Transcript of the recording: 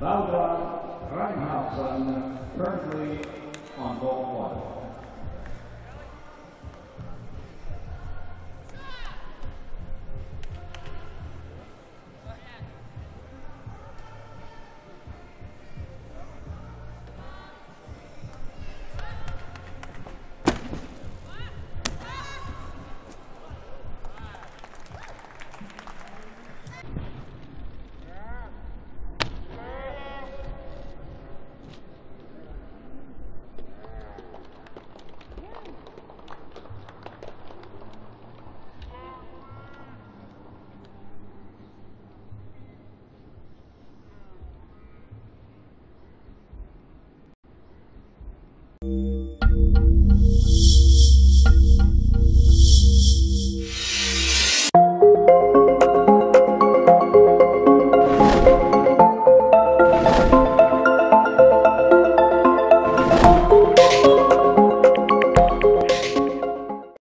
Barbara Reinhausen. currently on ball one.